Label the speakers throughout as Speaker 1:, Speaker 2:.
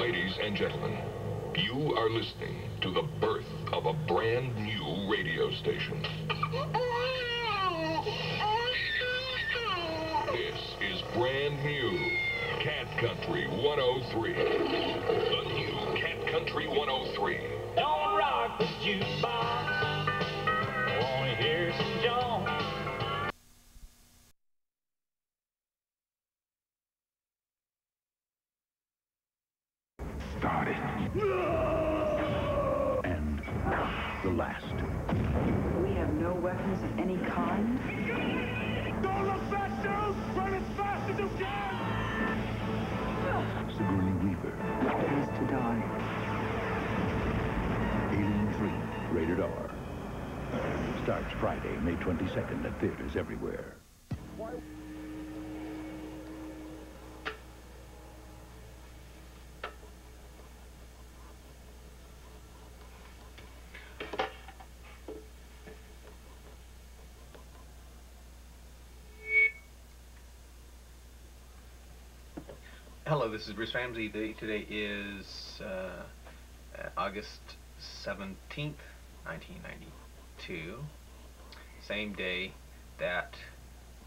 Speaker 1: Ladies and gentlemen, you are listening to the birth of a brand new radio station. This is brand new Cat Country 103. The new Cat Country 103.
Speaker 2: Don't rock the jukebox. Wanna hear some Jones?
Speaker 3: started. And the last. Friday, May 22nd at theaters everywhere.
Speaker 4: Hello, this is Bruce Ramsey. The today is uh, August 17th, 1992. Same day that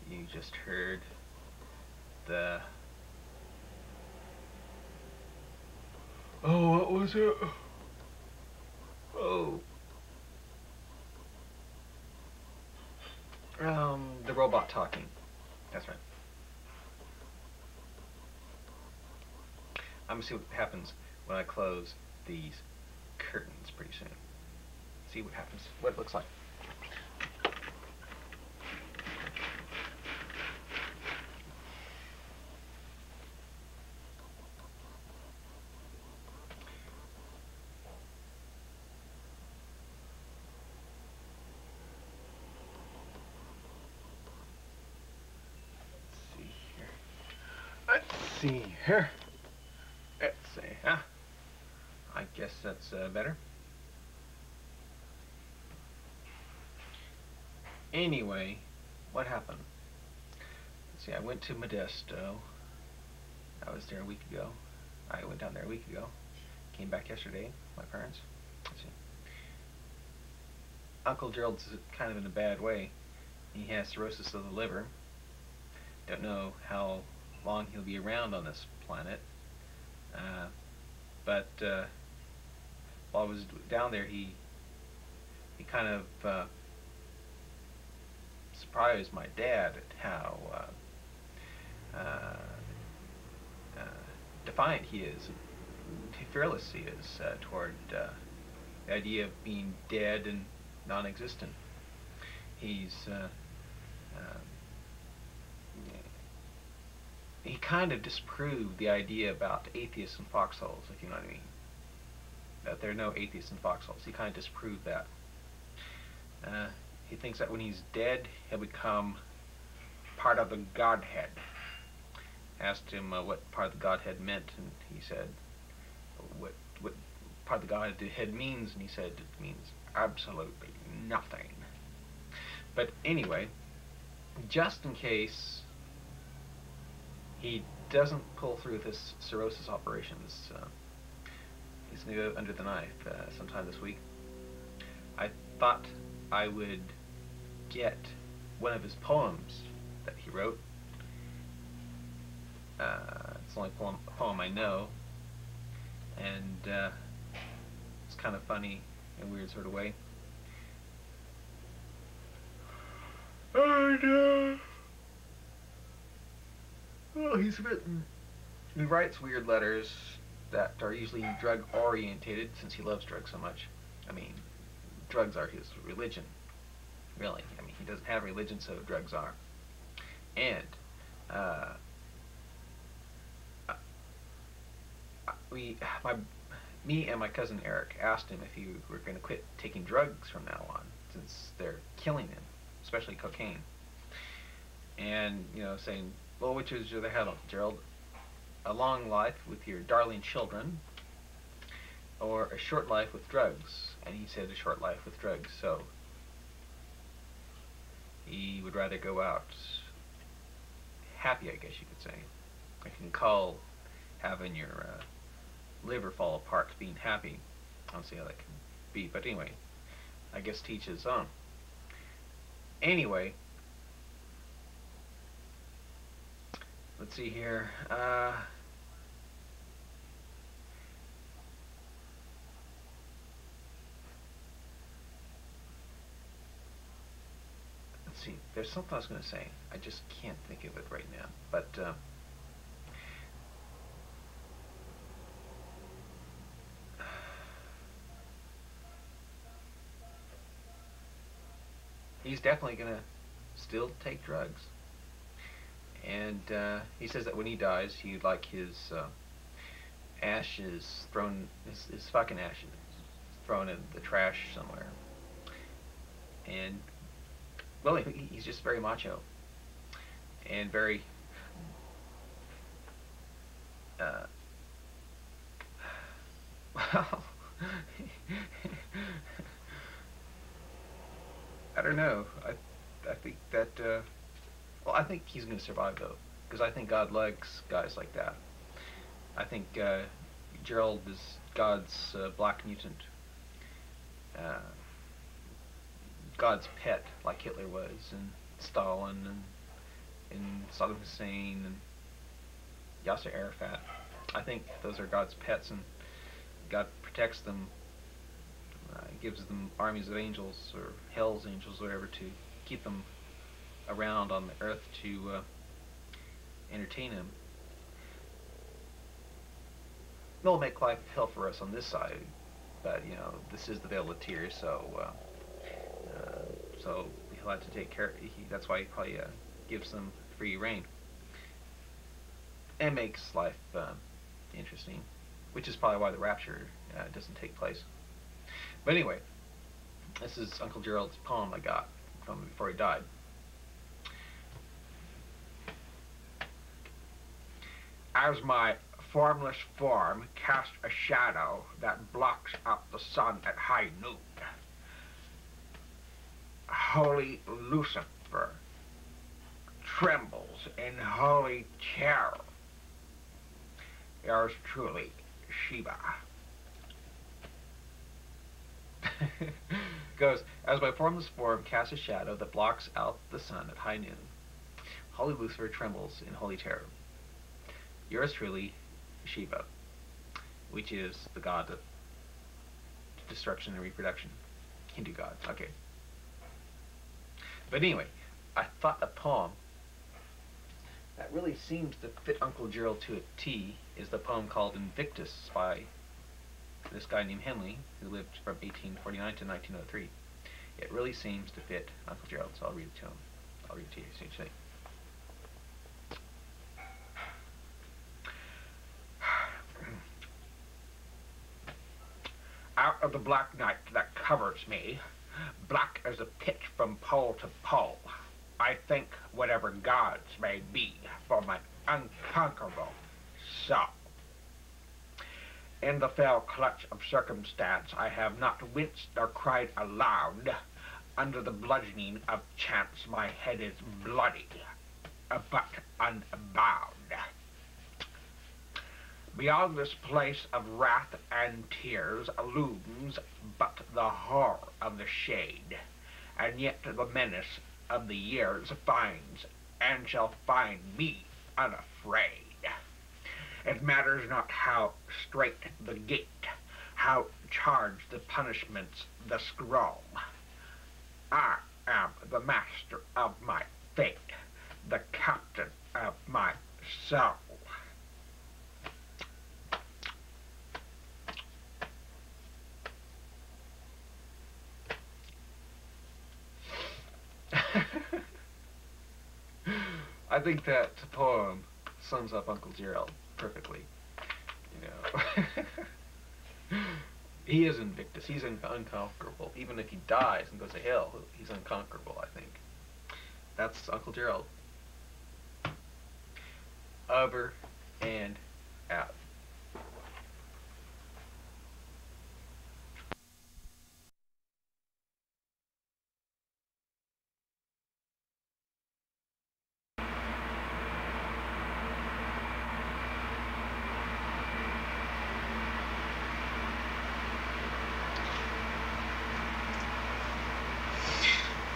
Speaker 4: you just heard the. Oh, what was it? Oh. Um, the robot talking. That's right. I'm gonna see what happens when I close these curtains pretty soon. See what happens, what it looks like. See here. Let's see, huh? I guess that's uh, better. Anyway, what happened? Let's see, I went to Modesto. I was there a week ago. I went down there a week ago. Came back yesterday, my parents. Let's see. Uncle Gerald's kind of in a bad way. He has cirrhosis of the liver. Don't know how long he'll be around on this planet. Uh, but uh, while I was down there, he he kind of uh, surprised my dad at how uh, uh, uh, defiant he is, fearless he is toward the idea of being dead and non-existent. He's uh, um, he kind of disproved the idea about atheists and foxholes, if you know what I mean. That there are no atheists and foxholes. He kind of disproved that. Uh, he thinks that when he's dead, he'll become part of the Godhead. Asked him uh, what part of the Godhead meant, and he said, what, what part of the Godhead means, and he said it means absolutely nothing. But anyway, just in case he doesn't pull through this cirrhosis operations. Uh, he's going to go under the knife uh, sometime this week. I thought I would get one of his poems that he wrote. Uh, it's the only poem, poem I know, and uh, it's kind of funny in a weird sort of way. And, uh, he's written. He writes weird letters that are usually drug orientated since he loves drugs so much. I mean, drugs are his religion, really. I mean, he doesn't have religion, so drugs are. And uh, we, my, me and my cousin Eric asked him if he were going to quit taking drugs from now on, since they're killing him, especially cocaine. and you know saying, "Well, which is the head, Uncle Gerald? A long life with your darling children, or a short life with drugs?" And he said, "A short life with drugs." So he would rather go out happy, I guess you could say. I can call having your uh, liver fall apart being happy. I don't see how that can be, but anyway, I guess teach his own. Anyway, let's see here. Uh, let's see. There's something I was going to say. I just can't think of it right now. But uh, he's definitely going to still take drugs. And uh, he says that when he dies, he'd like his uh, ashes thrown, his, his fucking ashes thrown in the trash somewhere. And, well, he, he's just very macho. And very, uh, well, I don't know. I, I think that, uh, well, I think he's going to survive though, because I think God likes guys like that. I think uh, Gerald is God's uh, black mutant, uh, God's pet, like Hitler was, and Stalin, and, and Saddam Hussein, and Yasser Arafat. I think those are God's pets, and God protects them uh, gives them armies of angels or hell's angels, or whatever, to keep them around on the earth to uh, entertain him. They'll make life hell for us on this side, but you know this is the Vale of Tears, so uh, uh, so he'll have to take care. He, that's why he probably uh, gives them free rein and makes life uh, interesting, which is probably why the rapture uh, doesn't take place. But anyway, this is Uncle Gerald's poem I got from before he died. As my formless form casts a shadow that blocks out the sun at high noon, holy Lucifer trembles in holy terror. Yours truly, Sheba. goes, As my formless form casts a shadow that blocks out the sun at high noon, holy Lucifer trembles in holy terror. Yours truly, Shiva, which is the god of destruction and reproduction. Hindu god. Okay. But anyway, I thought a poem that really seems to fit Uncle Gerald to a T is the poem called Invictus by this guy named Henley, who lived from 1849 to 1903. It really seems to fit Uncle Gerald, so I'll read it to him. I'll read it to you, you Out of the black night that covers me, black as a pit from pole to pole, I think whatever gods may be for my unconquerable soul. In the fell clutch of circumstance, I have not winced nor cried aloud. Under the bludgeoning of chance, my head is bloody, but unbowed. Beyond this place of wrath and tears looms but the horror of the shade, and yet the menace of the years finds and shall find me unafraid. It matters not how straight the gate, how charged the punishments the scroll. I am the master of my fate, the captain of my soul. I think that poem sums up Uncle Gerald perfectly. You know, he is Invictus. He's un unconquerable. Even if he dies and goes to hell, he's unconquerable. I think. That's Uncle Gerald. Over and out.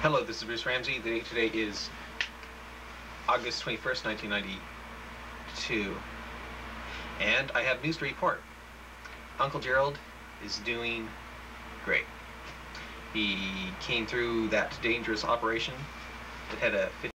Speaker 4: Hello, this is Bruce Ramsey. The date today is August 21st, 1992. And I have news to report. Uncle Gerald is doing great. He came through that dangerous operation that had a